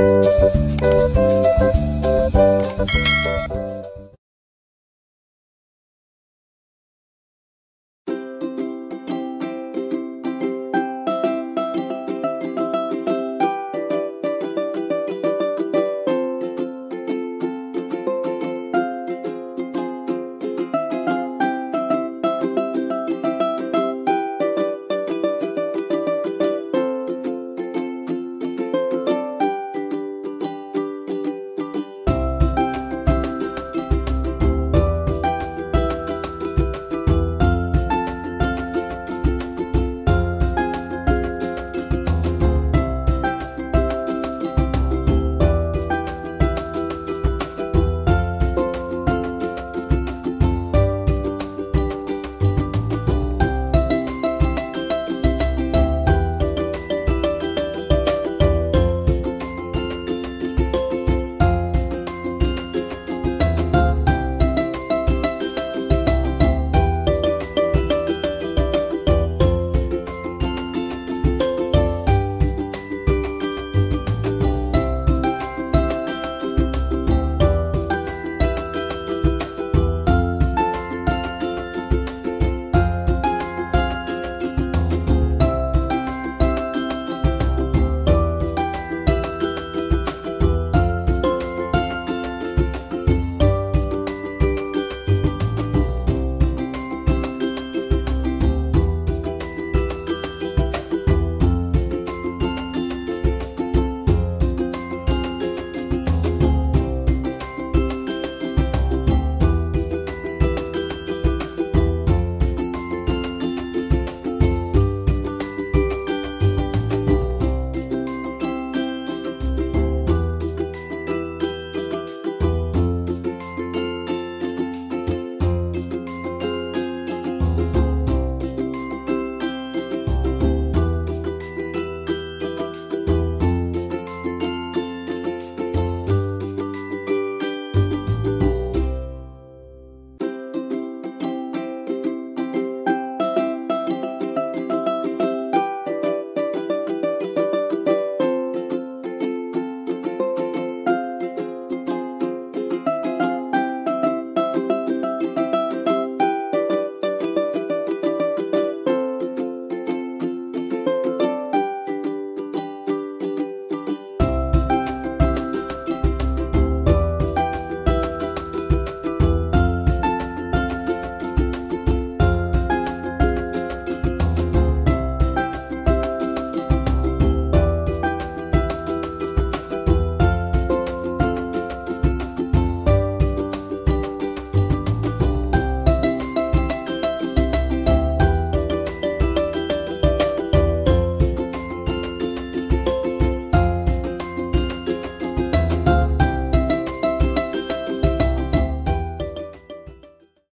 you.